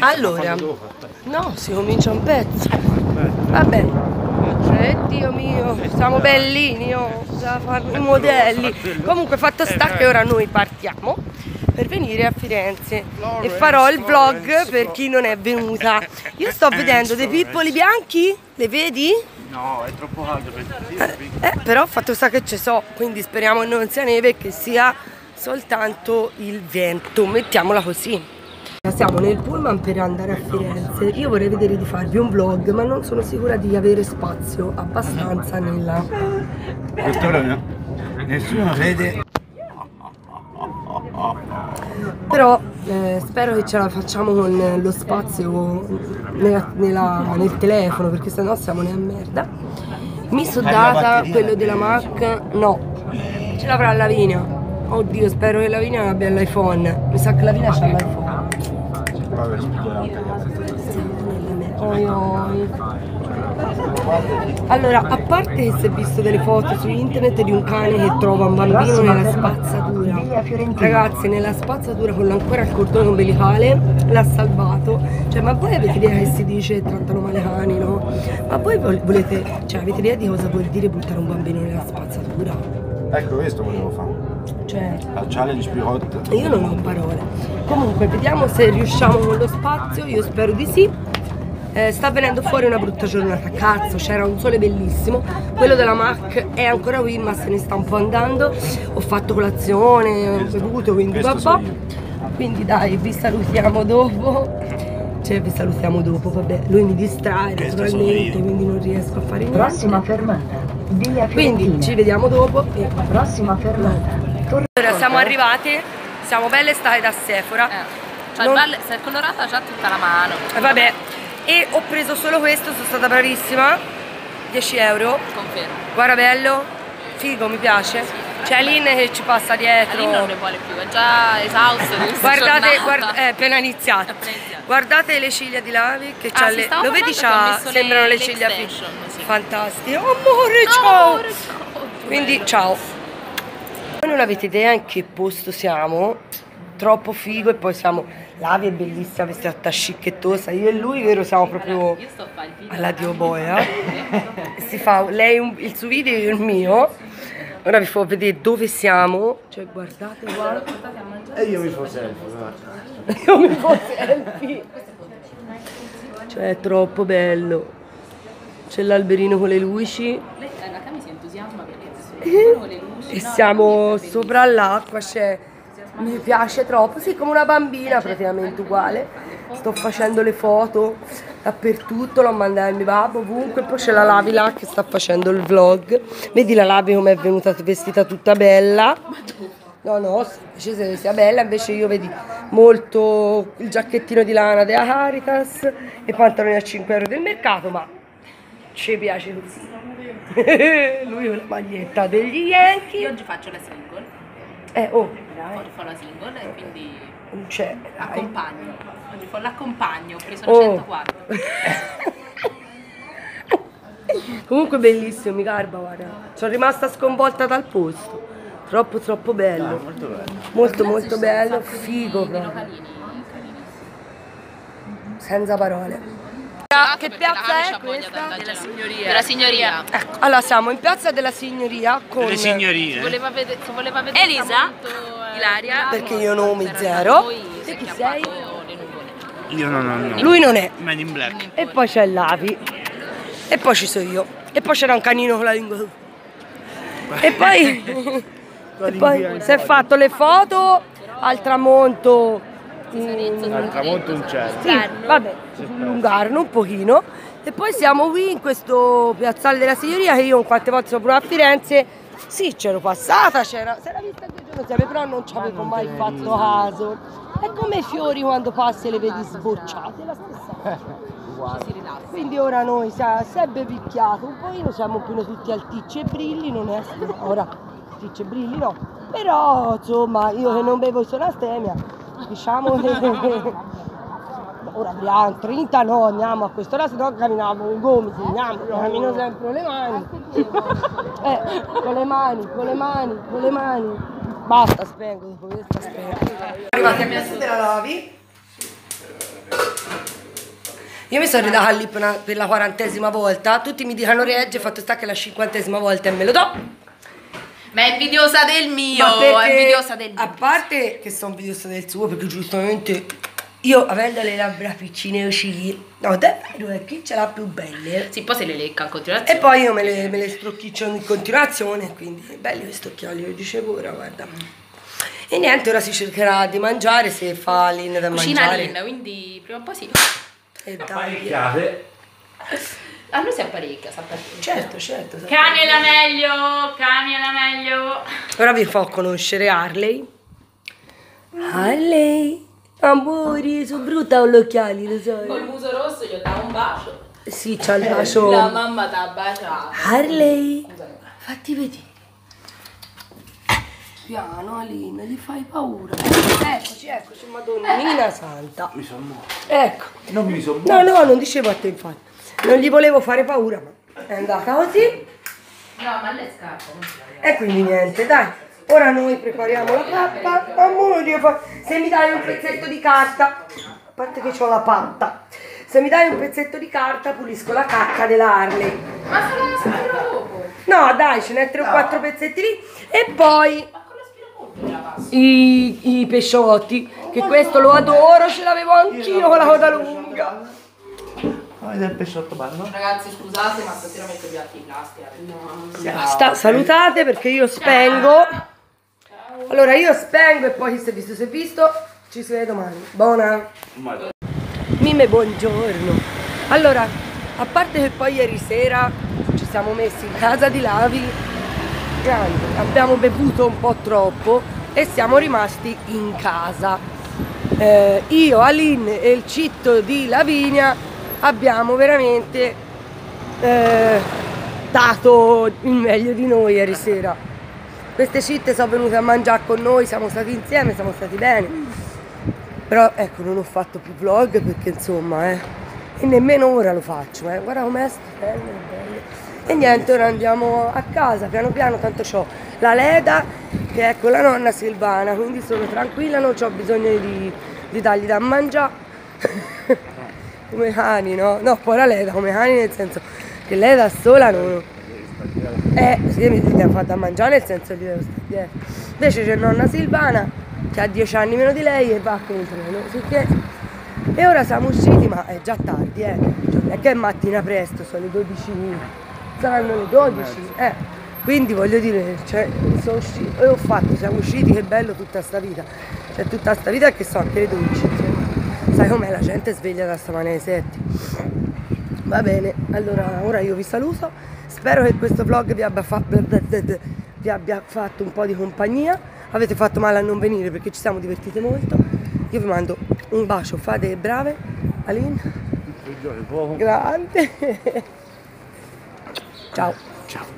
Allora, no, si comincia un pezzo. Vabbè. Cioè, Dio mio, siamo bellini, oh, da fare i modelli. Comunque fatto sta che ora noi partiamo per venire a Firenze e farò il vlog per chi non è venuta. Io sto vedendo dei pippoli bianchi, le vedi? No, è troppo caldo per te. Eh, però fatto sta che ci so, quindi speriamo che non sia neve e che sia soltanto il vento, mettiamola così. Siamo nel pullman per andare a Firenze. Io vorrei vedere di farvi un vlog, ma non sono sicura di avere spazio abbastanza nella. Quest'ora no. Nessuno vede. Però eh, spero che ce la facciamo con lo spazio nella- nella- nel telefono, perché sennò siamo nella merda. Mi sono data quello della Mac, no, ce l'avrà Lavinia. Oddio, spero che Lavinia abbia l'iPhone. Mi sa che Lavinia c'ha l'iPhone. Oi, oi. Allora, a parte che si è visto delle foto su internet di un cane che trova un bambino nella spazzatura, ragazzi, nella spazzatura con ancora il cordone ombelicale, l'ha salvato. Cioè, ma voi avete idea che si dice trattano male i cani, no? Ma voi vol- volete, cioè, avete idea di cosa vuol dire buttare un bambino nella spazzatura? Ecco, questo volevo fare. Cioè, La challenge più hot. io non ho parole. Comunque, vediamo se riusciamo con lo spazio, io spero di sì. Eh, sta venendo fuori una brutta giornata, cazzo, c'era un sole bellissimo. Quello della Mac è ancora qui, ma se ne sta un po' andando. Ho fatto colazione, ho bevuto, quindi vabbè. Quindi dai, vi salutiamo dopo. Cioè, vi salutiamo dopo, vabbè. Lui mi distrae naturalmente, quindi non riesco a fare niente. Prossima fermata, via Quindi ci Fiorentina. vediamo dopo. E... Prossima fermata, Allora, siamo arrivati, siamo belle state da Sephora. Cioè, Non- il balle- se è colorata già tutta la mano. E vabbè, e ho preso solo questo, sono stata bravissima. 10 euro. Confermo. Guarda bello, figo, mi piace. C'è Aline che ci passa dietro. Aline non ne vuole più, è già questa Guardate, guarda, è appena iniziata. Guardate le ciglia di Lavi che Ah, sì, le. Lo vedi c'ha, sembrano le, le ciglia sì. Fantastiche. Amore, ciao! Amore, ciao. Quindi ciao. Non avete idea in che posto siamo? Troppo figo e poi siamo. Lavi è bellissima, vestita scicchettosa. Io e lui, vero, siamo proprio alla Dio Boia. Si fa lei un- il suo video e io il mio. Ora vi faccio vedere dove siamo. Cioè, guardate qua. E io mi fossi selfie. Io mi faccio selfie. Cioè, è troppo bello. C'è l'alberino con le luci. E siamo sopra l'acqua, c'è. Mi piace troppo, sì, come una bambina praticamente uguale. Sto facendo le foto dappertutto, l'ho mandata al mio babbo, ovunque. Poi c'è la Lavi là che sta facendo il vlog. Vedi la Lavi come è venuta vestita tutta bella. No, no, invece se sia bella, invece io vedi molto il giacchettino di lana della Caritas e pantaloni a 5 euro del mercato, ma ci piace così. Lui con la maglietta degli Yankee. Io oggi faccio la single, Eh, oh, oggi fa la single e quindi non c'è. accompagno. Oggi fa l'accompagno, ho preso Oh. la 104. Comunque bellissimo, mi garba, guarda. Sono rimasta sconvolta dal posto. Troppo troppo bello. Molto bello. Molto molto bello, figo Dei proprio. localini, carini. Senza parole. Che Perché piazza è questa? d'andare a girare. Della signoria. Ecco, allora siamo in piazza della signoria con Le Si signorine. voleva vedere, si voleva vedere Elisa? tramonto, eh, Ilaria? Perché io nomi c'era zero. È chi sei? Io non ho no. Lui non è. Man in black. E poi c'è Lavi. E poi ci sono io. E poi c'era un canino con la lingua. E poi, e poi si è fatto le foto al tramonto. Mm, Al tramonto un certo. Sì, vabbè, sul Lungarno un pochino. E poi siamo qui in questo piazzale della signoria che io quante volte sono venuta a Firenze. Sì, c'ero passata, c'era, si era vista due giorni insieme, però non ci avevo mai fatto caso. È come i fiori quando passi e le vedi sbocciate, è la stessa cosa. Si rilassa. Quindi ora noi si è, si è bevicchiato un pochino, siamo pochino tutti alticci e brilli, non è ora alticci e brilli no, però insomma io che non bevo sono astemia, diciamo che ora apriamo 30 no, andiamo a quest'ora, se no camminiamo con i gomiti, andiamo, cammino sempre con le mani. Eh, con le mani, con le mani, con le mani. Basta, spengo, dopo questa spengo. Arrivati a Piazza della Lavi. Io mi sono ridata lì per, la quarantesima volta, tutti mi dicono regge, fatto sta che è la cinquantesima volta e me lo do. Ma è invidiosa del mio, Ma perché, è invidiosa del mio. A parte che sono invidiosa del suo, perché giustamente io avendo le labbra piccine così, no davvero è chi ce l'ha più belle. Sì, poi se le lecca in E continuazione. poi io me le, me le strocchiccio in continuazione, quindi belli questi occhiali, lo dicevo ora, guarda. E niente, ora si cercherà di mangiare se fa l'in da Cucina mangiare. Lin, quindi prima o poi sì. E dai. Parecchiate. A noi si apparecchia, si apparecchia. Certo, certo. Cani è la meglio, cani è la meglio. Ora vi fa conoscere Harley. Harley, amore, sono brutta con gli occhiali, lo sai. Col muso rosso gli ho dato un bacio. Sì, c'ha il La bacio. mamma t'ha baciato. Harley, fatti vedere. Piano, Alina, gli fai paura. Eccoci, eccoci, madonnina santa. Mi sono morto. Ecco. Non mi sono No, no, non dicevo a te infatti. Non gli volevo fare paura, ma è andata così. No, ma non ce l'ha. E quindi niente, dai. Ora noi prepariamo la pappa. Amore, se mi dai un pezzetto di carta, a parte che ho la patta, se mi dai un pezzetto di carta pulisco la cacca della Harley. Ma se la aspiro dopo. No, dai, ce n'è tre o quattro pezzetti lì. E poi i, i pesciotti, che questo lo adoro, ce l'avevo anch'io con la coda lunga. Avete il pesciotto bello? Ragazzi, scusate, ma stasera metto i piatti di plastica. No. Basta, salutate perché io spengo. Allora io spengo e poi chi si è visto si è visto. Ci si vede domani. Buona. Mime, buongiorno. Allora, a parte che poi ieri sera ci siamo messi in casa di Lavi, grande, abbiamo bevuto un po' troppo e siamo rimasti in casa. Eh, io, Aline e il citto di Lavinia abbiamo veramente eh, dato il meglio di noi ieri sera. Queste citte sono venute a mangiare con noi, siamo stati insieme, siamo stati bene. Però ecco, non ho fatto più vlog perché insomma, eh. E nemmeno ora lo faccio, eh. Guarda com'è sto bello, bello. E niente, ora andiamo a casa, piano piano, tanto ho la Leda che è con la nonna Silvana, quindi sono tranquilla, non ho bisogno di, di dargli da mangiare. Come cani, no? No, poi la Leda come cani nel senso che lei da sola non... Eh, sì, mi devo fare da mangiare nel senso che devo stare dietro. Invece c'è nonna Silvana che ha 10 anni meno di lei e va con il treno. sicché- E ora siamo usciti, ma è già tardi, eh. Non è che è mattina presto, sono le 12. Saranno le 12. Eh. Quindi voglio dire, cioè, sono usciti, e ho fatto, siamo usciti, che bello tutta sta vita. Cioè tutta sta vita che sono anche le 12. Sai com'è, la gente sveglia da stamane alle 7. Va bene, allora ora io vi saluto. Spero che questo vlog vi abbia, fa- vi abbia fatto un po' di compagnia. Avete fatto male a non venire perché ci siamo divertite molto. Io vi mando un bacio, fate brave. Aline, grande. Ciao. Ciao.